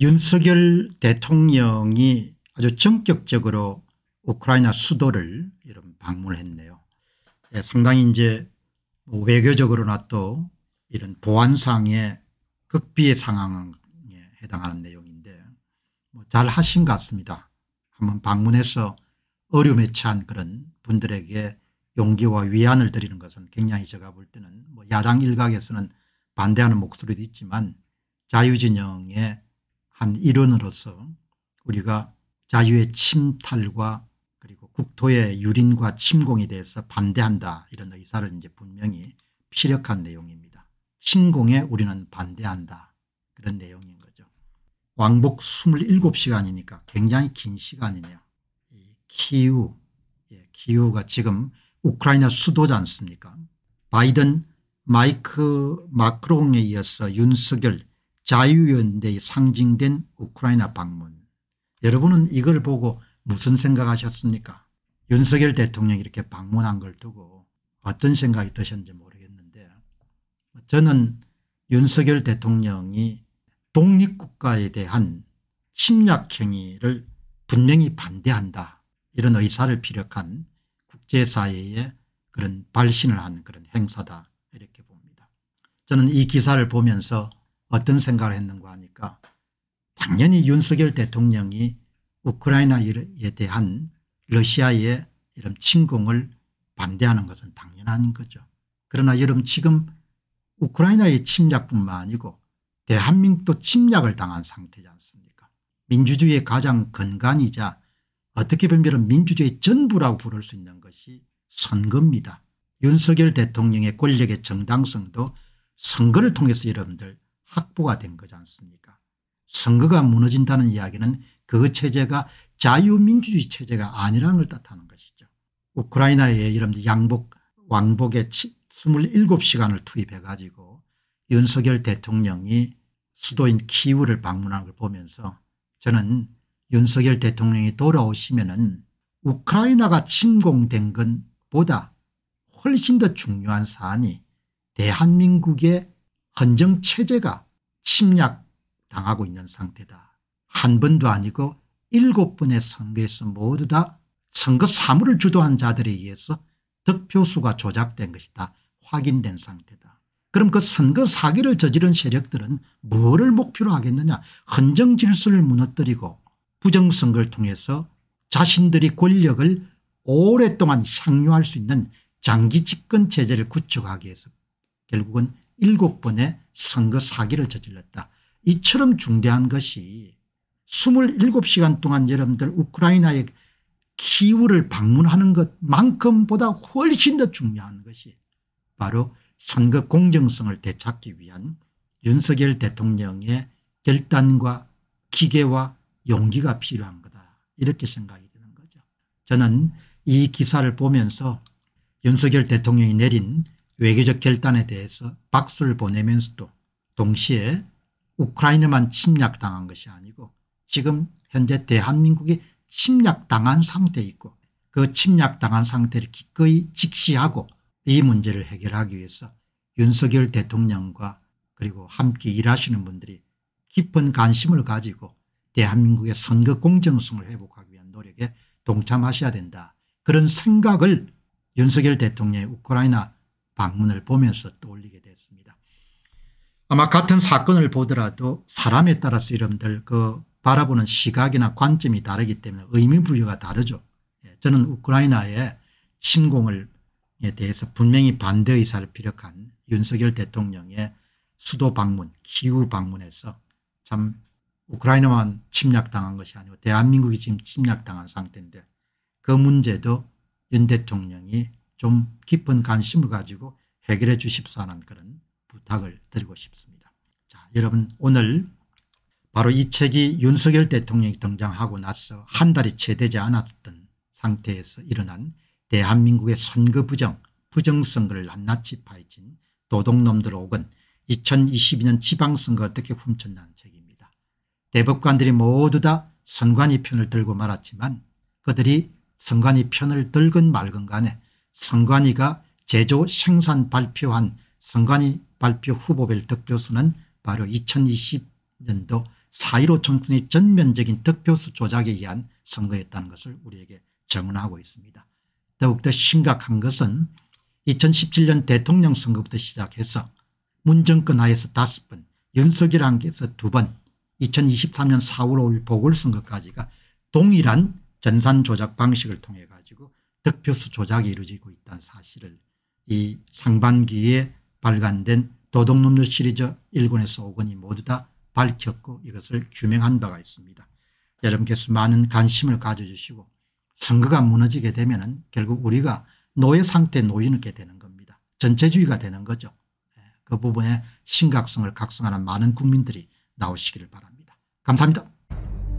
윤석열 대통령이 아주 전격적으로 우크라이나 수도를 이런 방문했네요. 예, 상당히 이제 뭐 외교적으로나 또 이런 보안상의 극비의 상황에 해당하는 내용인데 뭐 잘 하신 것 같습니다. 한번 방문해서 어려움에 처한 그런 분들에게 용기와 위안을 드리는 것은 굉장히 제가 볼 때는 뭐 야당 일각에서는 반대하는 목소리도 있지만 자유진영의 한 일원으로서 우리가 자유의 침탈과 그리고 국토의 유린과 침공에 대해서 반대한다 이런 의사를 이제 분명히 피력한 내용입니다. 침공에 우리는 반대한다 그런 내용인 거죠. 왕복 27시간이니까 굉장히 긴 시간이네요. 키우 예, 키우가 지금 우크라이나 수도지 않습니까 바이든 마이크 마크롱에 이어서 윤석열 자유연대의 상징된 우크라이나 방문 여러분은 이걸 보고 무슨 생각하셨습니까 윤석열 대통령이 이렇게 방문한 걸 두고 어떤 생각이 드셨는지 모르겠는데 저는 윤석열 대통령이 독립국가에 대한 침략 행위를 분명히 반대한다 이런 의사를 피력한 국제사회에 그런 발신을 한 그런 행사다 이렇게 봅니다. 저는 이 기사를 보면서 어떤 생각을 했는가 하니까 당연히 윤석열 대통령이 우크라이나에 대한 러시아의 이런 침공을 반대하는 것은 당연한 거죠. 그러나 여러분 지금 우크라이나의 침략뿐만 아니고 대한민국도 침략을 당한 상태지 않습니까 민주주의의 가장 근간이자 어떻게 보면 민주주의 전부라고 부를 수 있는 것이 선거입니다. 윤석열 대통령의 권력의 정당성도 선거를 통해서 여러분들 확보가 된 거지 않습니까 선거가 무너진다는 이야기는 그 체제가 자유민주주의 체제가 아니라는 걸 뜻하는 것이죠. 우크라이나에 이런 양복 왕복에 27시간을 투입해 가지고 윤석열 대통령이 수도인 키우를 방문한 걸 보면서 저는 윤석열 대통령이 돌아오시면 은 우크라이나가 침공된 것보다 훨씬 더 중요한 사안이 대한민국의 헌정체제가 침략당하고 있는 상태다. 한 번도 아니고 일곱 번의 선거에서 모두 다 선거 사무를 주도한 자들에 의해서 득표수가 조작된 것이다. 확인된 상태다. 그럼 그 선거 사기를 저지른 세력들은 뭐를 목표로 하겠느냐 헌정 질서를 무너뜨리고 부정선거를 통해서 자신들이 권력을 오랫동안 향유할 수 있는 장기 집권 체제를 구축하기 위해서 결국은 일곱 번의 선거 사기를 저질렀다. 이처럼 중대한 것이 27시간 동안 여러분들 우크라이나의 키우를 방문하는 것만큼 보다 훨씬 더 중요한 것이 바로 선거 공정성을 되찾기 위한 윤석열 대통령의 결단과 기계와 용기가 필요한 거다 이렇게 생각이 드는 거죠. 저는 이 기사를 보면서 윤석열 대통령이 내린 외교적 결단에 대해서 박수를 보내면서도 동시에 우크라이나만 침략당한 것이 아니고 지금 현재 대한민국이 침략당한 상태에 있고 그 침략당한 상태를 기꺼이 직시하고 이 문제를 해결하기 위해서 윤석열 대통령과 그리고 함께 일하시는 분들이 깊은 관심을 가지고 대한민국의 선거 공정성을 회복하기 위한 노력에 동참하셔야 된다. 그런 생각을 윤석열 대통령의 우크라이나 방문을 보면서 떠올리게 됐습니다. 아마 같은 사건을 보더라도 사람에 따라서 여러분들 그 바라보는 시각이나 관점이 다르기 때문에 의미부여가 다르죠. 예, 저는 우크라이나의 침공을 에 대해서 분명히 반대 의사를 피력한 윤석열 대통령의 수도 방문 기후 방문에서 참 우크라이나만 침략당한 것이 아니고 대한민국이 지금 침략당한 상태인데 그 문제도 윤 대통령이 좀 깊은 관심을 가지고 해결해 주십사 하는 그런 부탁을 드리고 싶습니다. 자, 여러분 오늘 바로 이 책이 윤석열 대통령이 등장하고 나서 한 달이 채 되지 않았던 상태에서 일어난 대한민국의 선거 부정 부정선거를 낱낱이 파헤친 도둑놈들 혹은 2022년 지방선거 어떻게 훔쳤냐는 책입니다. 대법관들이 모두 다 선관위 편을 들고 말았지만 그들이 선관위 편을 들건 말건 간에 선관위가 제조 생산 발표한 선관위 발표 후보별 득표수는 바로 2020년도 4.15 총선의 전면적인 득표수 조작에 의한 선거였다는 것을 우리에게 정언하고 있습니다. 더욱더 심각한 것은 2017년 대통령 선거부터 시작해서 문정권 하에서 다섯 번 윤석열 안에서 두 번 2023년 4월 5일 보궐선거까지가 동일한 전산 조작 방식을 통해 가지고 득표수 조작이 이루어지고 있다는 사실을 이 상반기에 발간된 도둑놈들 시리즈 1권에서 5권이 모두 다 밝혔고 이것을 규명한 바가 있습니다. 여러분께서 많은 관심을 가져주시고 선거가 무너지게 되면 결국 우리가 노예 상태에 놓이게 되는 겁니다. 전체주의가 되는 거죠. 예, 그 부분에 심각성을 각성하는 많은 국민들이 나오시기를 바랍니다. 감사합니다.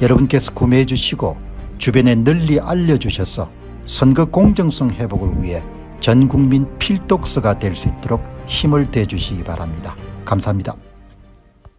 여러분께서 구매해 주시고 주변에 널리 알려주셔서 선거 공정성 회복을 위해 전국민 필독서가 될 수 있도록 힘을 대주시기 바랍니다. 감사합니다.